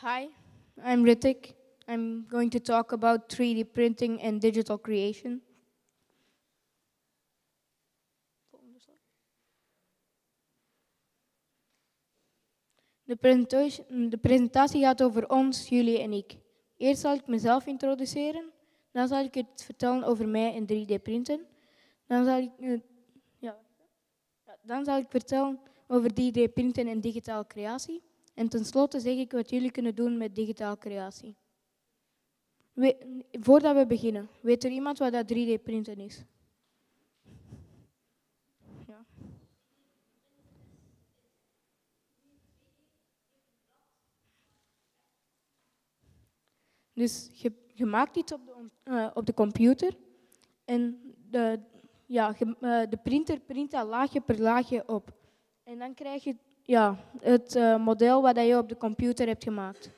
Hi, I'm Ritik. I'm going to talk about 3D printing and digital creation. De presentatie, de presentatie gaat over ons, jullie en ik. Eerst zal ik mezelf introduceren, dan zal ik het vertellen over mij en 3D printen. Dan zal ik, eh, ja, dan zal ik vertellen over 3D printen en digitale creatie. En tenslotte zeg ik wat jullie kunnen doen met digitale creatie. We, voordat we beginnen, weet er iemand wat dat 3D printen is? Ja. Dus je, maakt iets op de, uh, op de computer en de, ja, je, uh, de printer print dat laagje per laagje op. En dan krijg je ja, het uh, model wat je op de computer hebt gemaakt.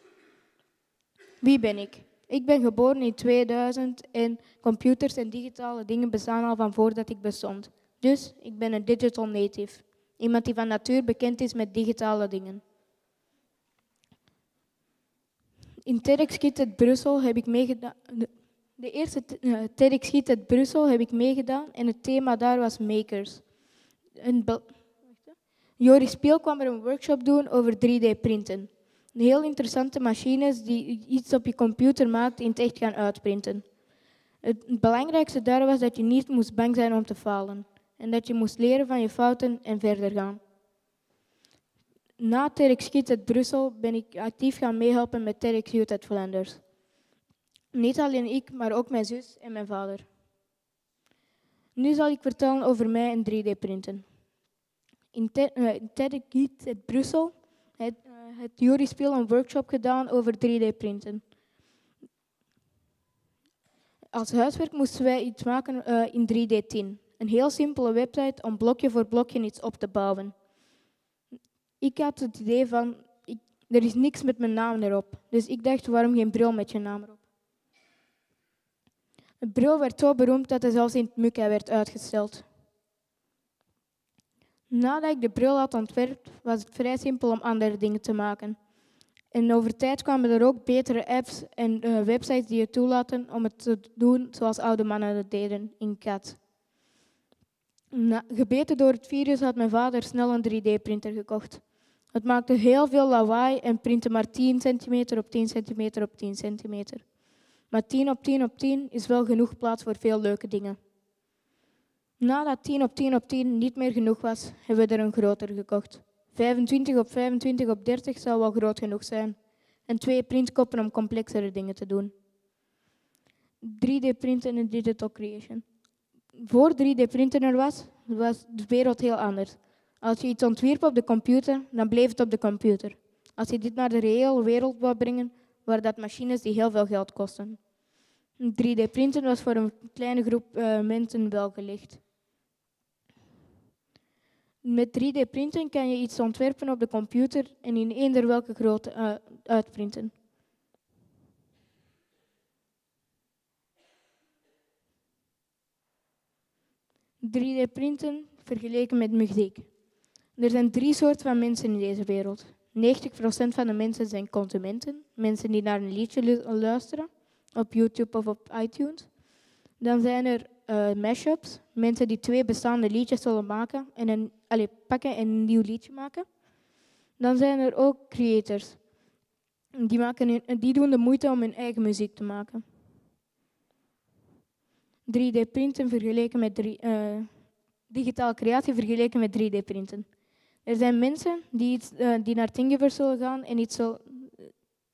Wie ben ik? Ik ben geboren in 2000 en computers en digitale dingen bestaan al van voordat ik bestond. Dus ik ben een digital native. Iemand die van natuur bekend is met digitale dingen. In TEDx Brussel heb ik meegedaan. De eerste uh, TEDx Brussel heb ik meegedaan en het thema daar was makers. Een Joris Spiel kwam er een workshop doen over 3D-printen. Heel interessante machines die iets op je computer maakt in het echt gaan uitprinten. Het belangrijkste daar was dat je niet moest bang zijn om te falen. En dat je moest leren van je fouten en verder gaan. Na TEDx uit Brussel ben ik actief gaan meehelpen met TEDx Youth uit Flanders. Niet alleen ik, maar ook mijn zus en mijn vader. Nu zal ik vertellen over mij en 3D-printen. In TEDx Kids uit Brussel uh, het Joris Speel een workshop gedaan over 3D-printen. Als huiswerk moesten wij iets maken uh, in 3D10. Een heel simpele website om blokje voor blokje iets op te bouwen. Ik had het idee van, ik, er is niks met mijn naam erop. Dus ik dacht, waarom geen bril met je naam erop? De bril werd zo beroemd dat hij zelfs in het MUCA werd uitgesteld. Nadat ik de bril had ontwerpt, was het vrij simpel om andere dingen te maken. En over tijd kwamen er ook betere apps en uh, websites die je toelaten om het te doen zoals oude mannen het deden in CAD. Na, gebeten door het virus had mijn vader snel een 3D-printer gekocht. Het maakte heel veel lawaai en printte maar 10 centimeter op 10 centimeter op 10 centimeter. Maar 10 op 10 op 10 is wel genoeg plaats voor veel leuke dingen. Nadat 10 op 10 op 10 niet meer genoeg was, hebben we er een groter gekocht. 25 op 25 op 30 zou wel groot genoeg zijn. En twee printkoppen om complexere dingen te doen. 3D-printen en digital creation. Voor 3D-printen er was, was de wereld heel anders. Als je iets ontwierp op de computer, dan bleef het op de computer. Als je dit naar de reële wereld wou brengen, waren dat machines die heel veel geld kosten. 3D-printen was voor een kleine groep uh, mensen wel gelicht. Met 3D-printen kan je iets ontwerpen op de computer en in eender welke grootte uh, uitprinten. ...3D printen vergeleken met muziek. Er zijn drie soorten van mensen in deze wereld. 90% van de mensen zijn consumenten, mensen die naar een liedje luisteren, op YouTube of op iTunes. Dan zijn er uh, mashups, mensen die twee bestaande liedjes zullen maken en een, allez, pakken en een nieuw liedje maken. Dan zijn er ook creators. Die, maken die doen de moeite om hun eigen muziek te maken. 3D-printen vergeleken met drie, uh, digitale creatie vergeleken met 3D-printen. Er zijn mensen die, iets, uh, die naar Thingiverse zullen gaan en iets, zal,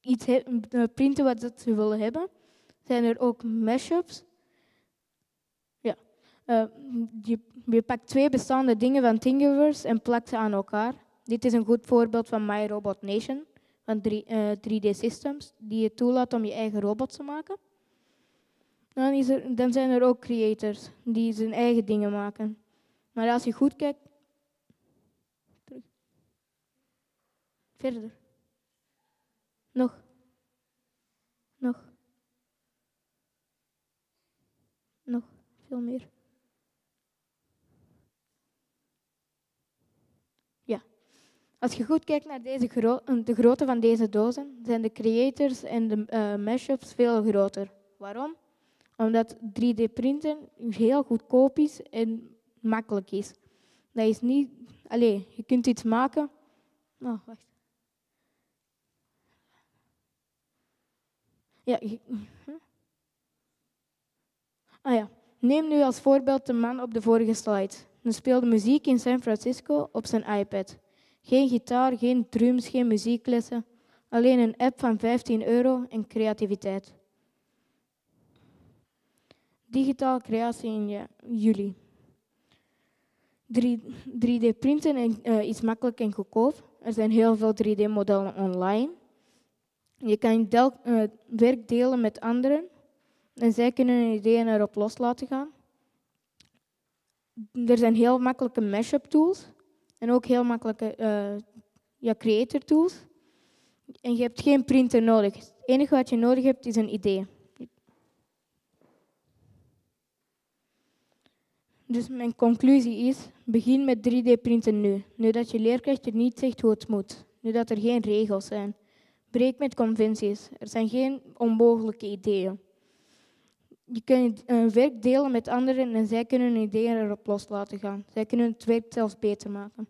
iets printen wat ze willen hebben. Zijn er ook mashups uh, je, pakt twee bestaande dingen van Thingiverse en plakt ze aan elkaar. Dit is een goed voorbeeld van My Robot Nation van 3, uh, 3D Systems, die je toelaat om je eigen robot te maken. Dan, is er, dan zijn er ook creators die zijn eigen dingen maken. Maar als je goed kijkt. Terug. Verder. Nog. Nog. Nog. Veel meer. Als je goed kijkt naar deze gro de grootte van deze dozen, zijn de creators en de uh, mashups veel groter. Waarom? Omdat 3D-printen heel goedkoop is en makkelijk is. Dat is niet... Allez, je kunt iets maken... Oh, wacht. Ja, Ah ja. Neem nu als voorbeeld de man op de vorige slide. Hij speelde muziek in San Francisco op zijn iPad. Geen gitaar, geen drums, geen muzieklessen. Alleen een app van 15 euro en creativiteit. Digitaal creatie in juli. 3D-printen uh, is makkelijk en goedkoop. Er zijn heel veel 3D-modellen online. Je kan uh, werk delen met anderen en zij kunnen hun ideeën erop los laten gaan. Er zijn heel makkelijke mashup tools en ook heel makkelijke uh, ja, creator tools. En je hebt geen printer nodig. Het enige wat je nodig hebt is een idee. Dus mijn conclusie is, begin met 3D-printen nu. Nu dat je leerkracht je niet zegt hoe het moet. Nu dat er geen regels zijn. Breek met conventies. Er zijn geen onmogelijke ideeën. Je kunt een werk delen met anderen en zij kunnen hun ideeën erop los laten gaan. Zij kunnen het werk zelfs beter maken.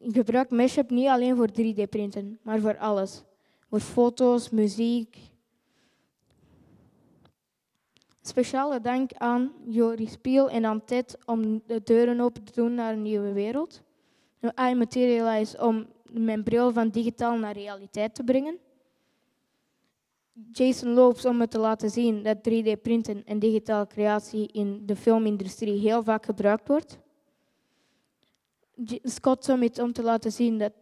gebruik Mashup niet alleen voor 3D-printen, maar voor alles. Voor foto's, muziek. Speciale dank aan Joris Piel en aan Ted om de deuren open te doen naar een nieuwe wereld. I Materialize om mijn bril van digitaal naar realiteit te brengen. Jason Lopes om te laten zien dat 3D-printen en digitale creatie in de filmindustrie heel vaak gebruikt wordt. Scott Summit om te laten zien dat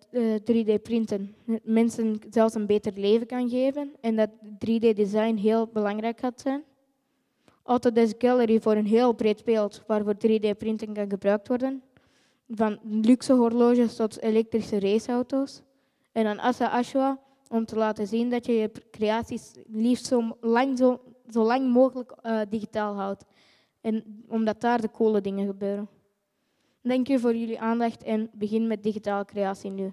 3D-printen eh, mensen zelfs een beter leven kan geven en dat 3D-design heel belangrijk gaat zijn. Autodesk Gallery voor een heel breed beeld waarvoor 3D-printen kan gebruikt worden. Van luxe horloges tot elektrische raceauto's. En dan Asa Ashwa om te laten zien dat je je creaties liefst zo lang, zo, zo lang mogelijk uh, digitaal houdt. En omdat daar de coole dingen gebeuren. Dank je voor jullie aandacht en begin met digitale creatie nu.